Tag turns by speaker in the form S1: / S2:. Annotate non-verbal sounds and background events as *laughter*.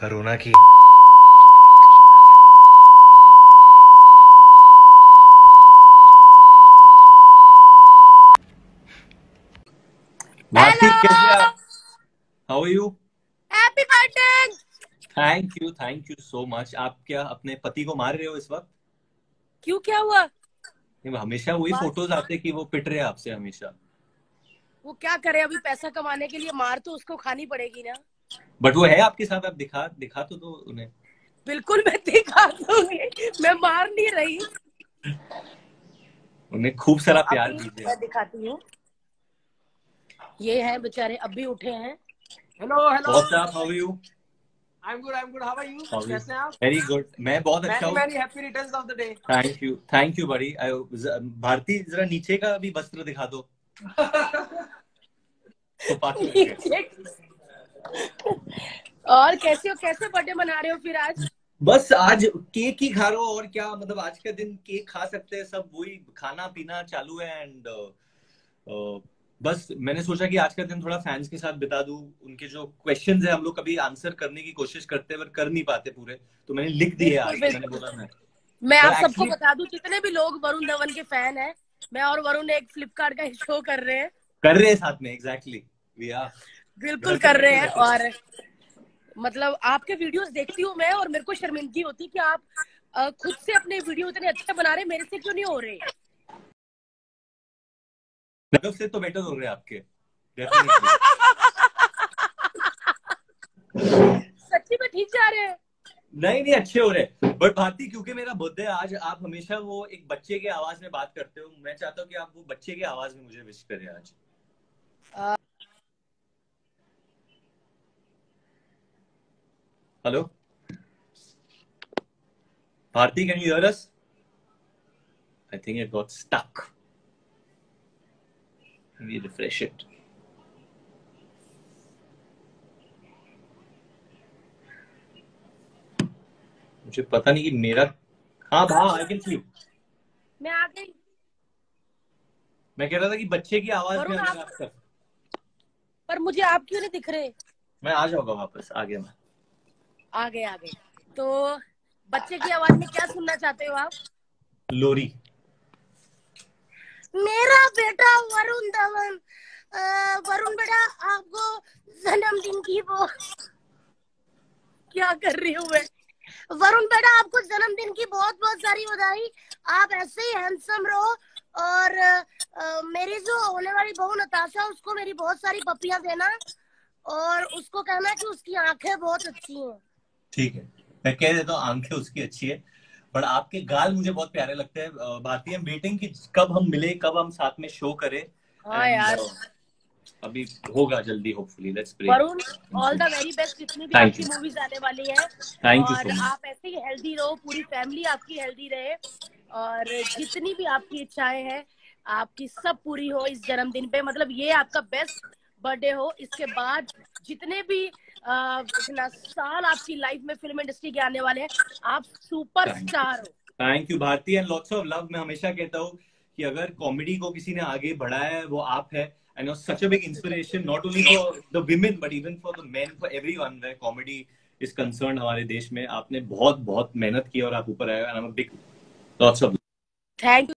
S1: Corona की।
S2: How you
S3: happy birthday
S2: thank you thank you so much आप क्या अपने पति को मार रहे हो इस वक्त?
S3: क्यों क्या हुआ?
S2: नहीं, हमेशा वही फ़ोटोज़ आते कि वो पिट रहे आपसे हमेशा।
S3: वो क्या करे अभी पैसा कमाने के लिए मार तो उसको खानी पड़ेगी ना।
S2: बट वो है आपके साथ आप दिखा दिखा तो दो उन्हें।
S3: बिल्कुल मैं दिखा दूँगी। मैं मार नहीं रही।
S2: उन्हें खूब सारा प्यार दीजिए।
S3: मैं दिखाती हूँ। ये है बेचारे अब भी उठे हैं।
S4: हेलो हेलो
S2: बहुत आप how you
S4: I am good I am good how are you? कैसे हैं आप?
S2: वेरी गुड मैं बहुत अच्छा हूँ।
S4: Many happy returns of the day
S2: thank you thank you बड़ी भारती जरा नीचे का भी वस्त्र दिखा दो। *laughs* तो
S3: और कैसे हो कैसे बर्थडे मना रहे हो फिर आज?
S2: बस आज केक ही खा रहे हो और क्या मतलब आज का दिन केक खा सकते हैं सब वही खाना पीना चालू है एंड बस मैंने सोचा कि आज का दिन थोड़ा फैंस के साथ बिता दूँ उनके जो क्वेश्चंस है हम लोग कभी आंसर करने की कोशिश करते हैं पर कर नहीं पाते पूरे। तो मैंने लिख दिए आज मैंने बोला मैं।
S3: मैं आप सबको बता दूँ जितने भी लोग वरुण धवन के फ़ैन हैं मैं और वरुण एक फ्लिपकार्ट का शो कर रहे हैं।
S2: कर रहे हैं साथ में एग्जैक्टली आर
S3: बिल्कुल कर रहे हैं और मतलब आपके वीडियोस देखती हूँ मैं और मेरे को शर्मिंदगी होती है कि आप खुद से अपने वीडियो इतने अच्छे बना रहे मेरे से क्यों नहीं हो रहे?
S2: से तो बेटर हो रहे हैं आपके
S3: सच्ची में ठीक जा रहे हैं?
S2: नहीं नहीं अच्छे हो रहे बट भारती क्योंकि मेरा बर्थडे आज आप हमेशा वो एक बच्चे के आवाज़ में बात करते हो मैं चाहता हूँ कि आप वो बच्चे के आवाज़ में मुझे विश करें आज। Hello Bharti can you hear us I think it got stuck we refresh it मुझे पता नहीं कि मेरा हाँ हाँ आई कैन सी यू
S3: मैं आ गई।
S2: मैं कह रहा था कि बच्चे की आवाज़ में
S3: आप- पर मुझे आप क्यों नहीं दिख रहे?
S2: मैं आ जाऊँगा वापस आ गया मैं।
S3: आ गए आ गए तो बच्चे की आवाज़ में क्या सुनना चाहते हो आप?
S2: लोरी।
S3: मेरा बेटा वरुण धवन। वरुण बेटा आपको जन्मदिन की वो। क्या कर रही हूँ मैं? वरुण बेटा आपको जन्मदिन की बहुत बहुत सारी बधाई। आप ऐसे ही हैंडसम रहो और अ, मेरी जो होने वाली बहू नताशा उसको मेरी बहुत सारी पपियाँ देना और उसको कहना कि उसकी आँखें बहुत अच्छी हैं।
S2: ठीक है। मैं कह देता हूँ आँखें उसकी अच्छी है बट आपके गाल मुझे बहुत प्यारे लगते हैं भारती हम वेटिंग कि कब हम मिले कब हम साथ में शो करें।
S3: हाँ यार।
S2: अभी होगा जल्दी hopefully let's pray
S3: Varun all the very best जितनी भी आपकी मूवीज़ आने वाली है।
S2: थैंक यू
S3: और
S2: सो मच
S3: आप ऐसे ही हेल्दी रहो पूरी फैमिली आपकी हेल्दी रहे। और जितनी भी आपकी इच्छाएँ हैं आपकी सब पूरी हो इस जन्मदिन पे। मतलब ये आपका बेस्ट बर्थडे हो इसके बाद जितने भी इतना साल आपकी लाइफ में फ़िल्म इंडस्ट्री के आने वाले हैं आप सुपर स्टार हो।
S2: Thank you Bharti and lots of love मैं हमेशा कहता हूँ कि अगर कॉमेडी को किसी ने आगे बढ़ाया है वो आप है। And such a big inspiration not only for the women but even for the men for everyone where comedy is concern हमारे देश में। आपने बहुत बहुत मेहनत की और आप ऊपर आए and I am a big lots of
S3: thank